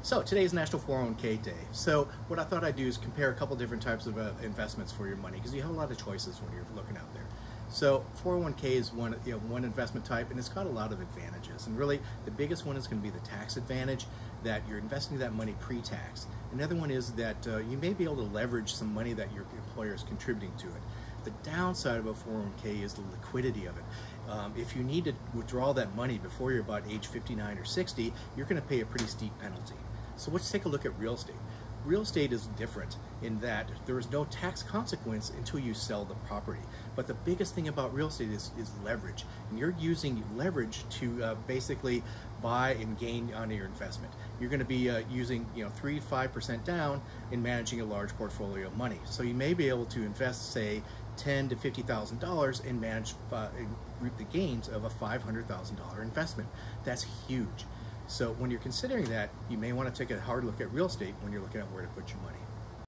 So today is National 401k Day. So what I thought I'd do is compare a couple different types of uh, investments for your money because you have a lot of choices when you're looking out there. So 401k is one, you know, one investment type and it's got a lot of advantages. And really the biggest one is going to be the tax advantage that you're investing that money pre-tax. Another one is that uh, you may be able to leverage some money that your employer is contributing to it. The downside of a 401k is the liquidity of it. Um, if you need to withdraw that money before you're about age 59 or 60, you're going to pay a pretty steep penalty. So let's take a look at real estate. Real estate is different in that there is no tax consequence until you sell the property. But the biggest thing about real estate is, is leverage. And you're using leverage to uh, basically buy and gain on your investment. You're going to be uh, using you know three to five percent down in managing a large portfolio of money. So you may be able to invest, say, ten to fifty thousand dollars and manage uh, reap the gains of a five hundred thousand dollar investment. That's huge. So when you're considering that, you may want to take a hard look at real estate when you're looking at where to put your money.